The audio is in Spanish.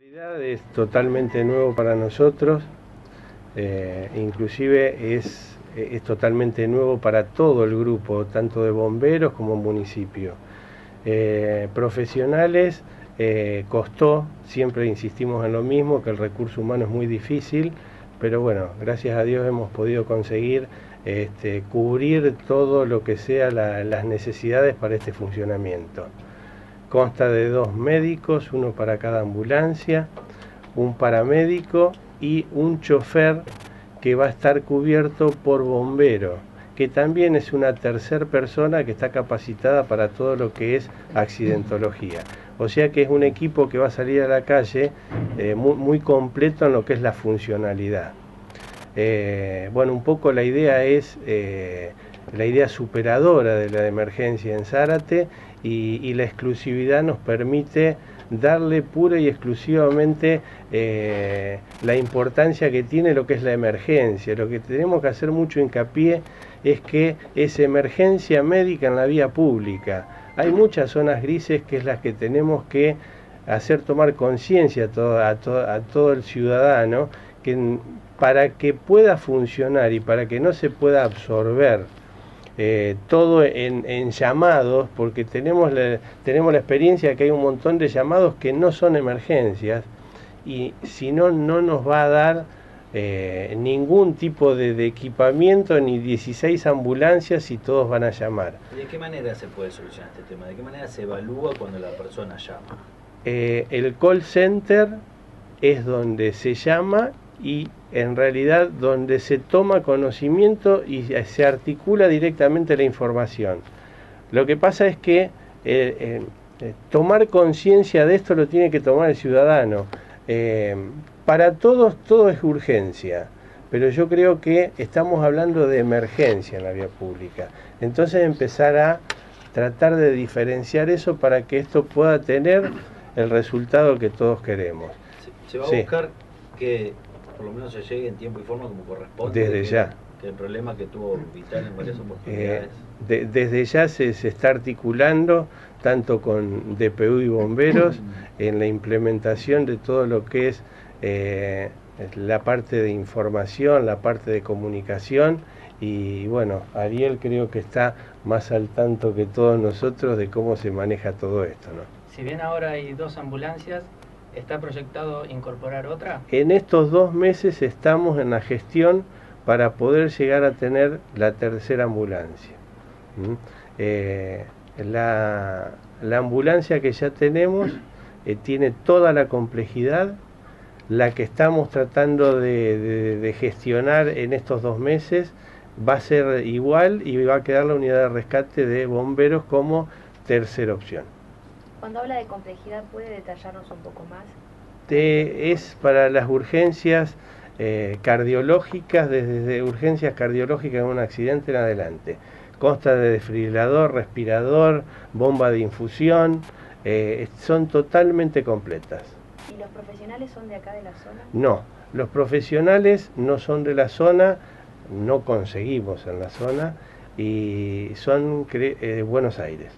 realidad es totalmente nuevo para nosotros, eh, inclusive es, es, totalmente nuevo para todo el grupo, tanto de bomberos como municipio. Eh, profesionales eh, costó, siempre insistimos en lo mismo, que el recurso humano es muy difícil, pero bueno, gracias a Dios hemos podido conseguir este, cubrir todo lo que sea la, las necesidades para este funcionamiento. Consta de dos médicos, uno para cada ambulancia, un paramédico y un chofer que va a estar cubierto por bombero, que también es una tercera persona que está capacitada para todo lo que es accidentología. O sea que es un equipo que va a salir a la calle eh, muy, muy, completo en lo que es la funcionalidad. Eh, bueno, un poco la idea es eh, la idea superadora de la emergencia en Zárate y, la exclusividad nos permite darle pura y exclusivamente eh, la importancia que tiene lo que es la emergencia. Lo que tenemos que hacer mucho hincapié es que es emergencia médica en la vía pública. Hay muchas zonas grises que es las que tenemos que hacer tomar conciencia a todo, a, todo, a todo el ciudadano que para que pueda funcionar y para que no se pueda absorber eh, todo en, en, llamados, porque tenemos la, tenemos la experiencia que hay un montón de llamados que no son emergencias y si no, no nos va a dar eh, ningún tipo de, de, equipamiento ni 16 ambulancias y todos van a llamar. ¿De qué manera se puede solucionar este tema? ¿De qué manera se evalúa cuando la persona llama? Eh, el call center es donde se llama y en realidad donde se toma conocimiento y se articula directamente la información. Lo que pasa es que eh, eh, tomar conciencia de esto lo tiene que tomar el ciudadano. Eh, para todos todo es urgencia, pero yo creo que estamos hablando de emergencia en la vía pública. Entonces empezar a tratar de diferenciar eso para que esto pueda tener el resultado que todos queremos. Se, se va a sí. buscar que por lo menos se llegue en tiempo y forma como corresponde. Desde ya. Que el problema que tuvo Vital en varias oportunidades. Eh, de, desde ya se, se, está articulando tanto con DPU y bomberos en la implementación de todo lo que es eh, la parte de información, la parte de comunicación y bueno, Ariel creo que está más al tanto que todos nosotros de cómo se maneja todo esto. ¿no? Si bien ahora hay dos ambulancias, ¿Está proyectado incorporar otra? En estos dos meses estamos en la gestión para poder llegar a tener la tercera ambulancia. ¿Mm? Eh, la, la, ambulancia que ya tenemos eh, tiene toda la complejidad, la que estamos tratando de, gestionar en estos dos meses va a ser igual y va a quedar la unidad de rescate de bomberos como tercera opción. Cuando habla de complejidad, ¿puede detallarnos un poco más? Es para las urgencias eh, cardiológicas, desde, desde, urgencias cardiológicas en un accidente en adelante. Consta de desfibrilador, respirador, bomba de infusión, eh, son totalmente completas. ¿Y los profesionales son de acá de la zona? No, los profesionales no son de la zona, no conseguimos en la zona y son de eh, Buenos Aires.